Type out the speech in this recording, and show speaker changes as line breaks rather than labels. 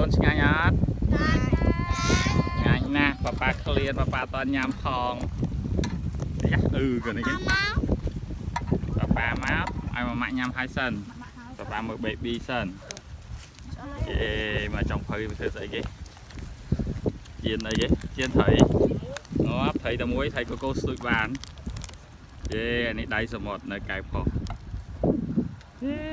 ូនឆ្ងាញ់អត់ឆ្ងាញ់ណាស់ប៉ាប៉ាឃ្លានប៉ាប៉ាអត់ញ៉ាំផងយ៉ាអឺកនេះប៉ាប៉ាមកឲ្យម៉ាម៉ាក់ញ៉ាំហើយសិនប៉ាប៉ាមើល baby សិនអេមកចង់ភៅធ្វើស្អីគេជៀនអីគេជៀនត្រីងាប់ត្រីតែមួយត្រីកកូស្ទួយបានយេអានេះដៃសមុទ្រនៅកែវផុសយេ